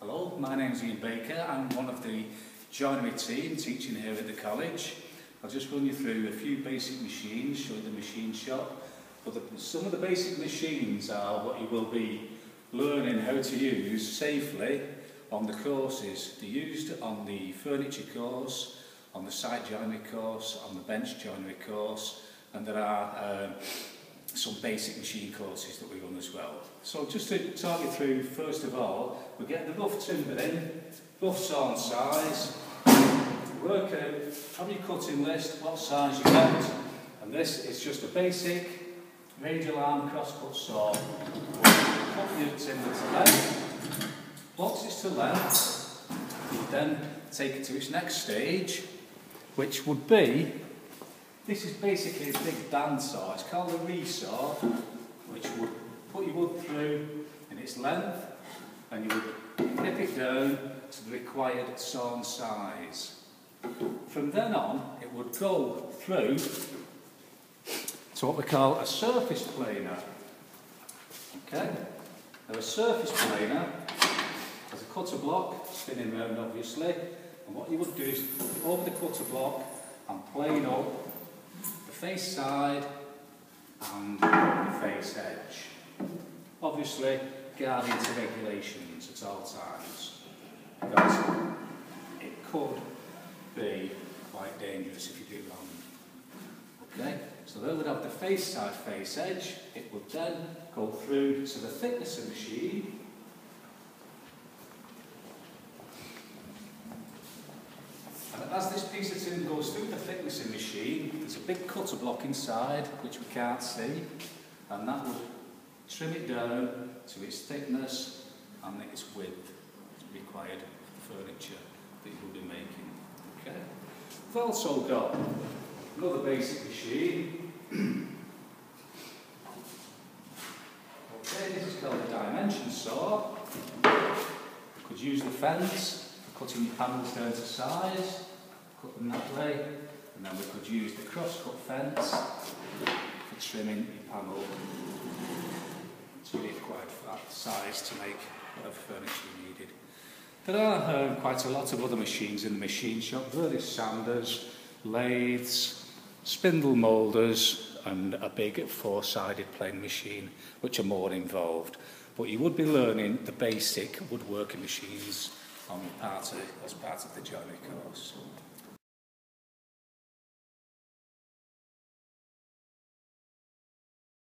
Hello, my name is Ian Baker. I'm one of the joinery team teaching here at the college. I'll just run you through a few basic machines, show you the machine shop. But the, some of the basic machines are what you will be learning how to use safely on the courses. They're used on the furniture course, on the site joinery course, on the bench joinery course, and there are um, some basic machine courses that we run as well. So just to you through, first of all, we get the rough timber in, rough sawn size, work out from your cutting list what size you want, and this is just a basic radial arm crosscut saw. Cut your timber to length, once it's to length, you then take it to its next stage, which would be this is basically a big bandsaw. It's called a resaw, which would put your wood through in its length, and you would nip it down to the required sawn size. From then on, it would go through to what we call a surface planer. Okay? Now a surface planer has a cutter block spinning round obviously, and what you would do is over the cutter block and plane up face side and face edge. Obviously, guarding to regulations at all times, because it could be quite dangerous if you do wrong. Okay, so they would have the face side face edge, it would then go through to the thickness of the as this piece of tin goes through the thicknessing machine, there's a big cutter block inside, which we can't see, and that would trim it down to its thickness and its width required for the furniture that you will be making. Okay. We've also got another basic machine. okay, this is called a dimension saw. You could use the fence for cutting your panels down to size cut them that way, and then we could use the cross-cut fence for trimming your panel to the required size to make whatever furniture you needed. There are um, quite a lot of other machines in the machine shop, various sanders, lathes, spindle moulders and a big four-sided plane machine which are more involved. But you would be learning the basic woodworking machines on part of, as part of the joinery course.